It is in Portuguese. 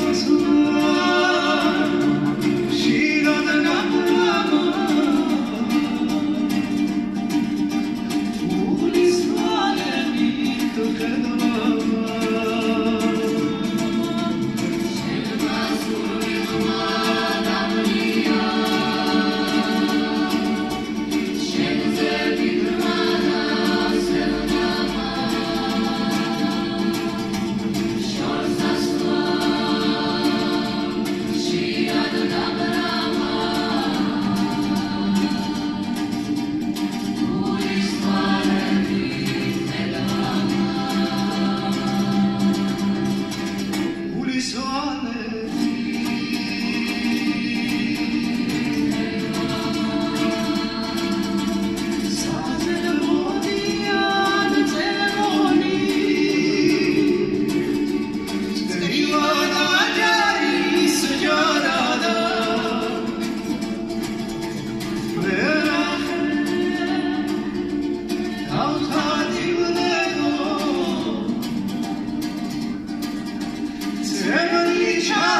Jesus. Yeah.